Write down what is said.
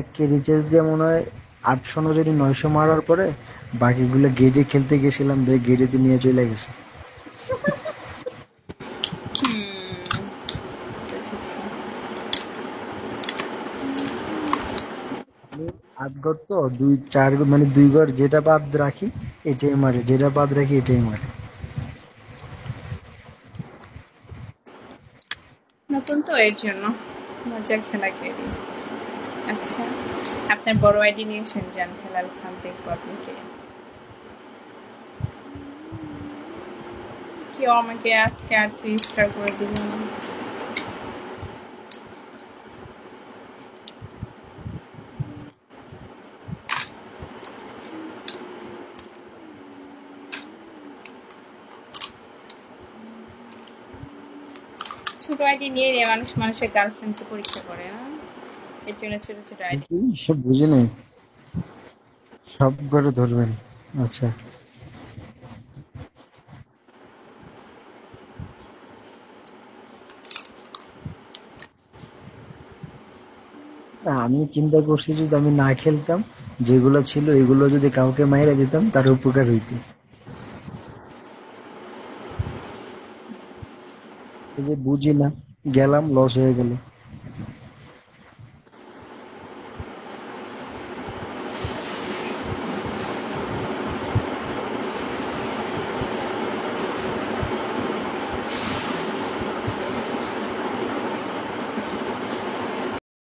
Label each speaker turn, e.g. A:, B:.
A: এক রিচার্জ দিয়ে মনে হয় আটশো নজরি নয়শো মারার পরে বাকিগুলো গেটে খেলতে গেছিলাম, বে গেটেতে নিয়ে চলে গেছে। আট ঘর তো, দুই, চার মানে দুই ঘর যেটা বাদ রাখি, এটাই মারে। যেটা বাদ রাখি, এটাই মারে।
B: নতুন তো এর জন্য। মজার খেলা খেলি আচ্ছা। আপনার বড় আইডি নিয়ে এসেন যান হেলাল খান, দেখব আপনাকে। কেউ আমাকে আজকে আর থ্রি স্টার করে দিলেন ছোট আইডি নিয়ে মানুষ মানুষের গার্লফ্রেন্ডকে পরীক্ষা করে, না? ছোট ছোট
A: সব বুঝি নাই। সব ঘরে ধরবেন। আচ্ছা। আমি চিন্তা করছি যদি আমি না খেলতাম, যেগুলো ছিল এগুলো যদি কাউকে মাইরা দিতাম, তার উপকার হইতে। যে বুঝি না, গেলাম লস হয়ে গেল।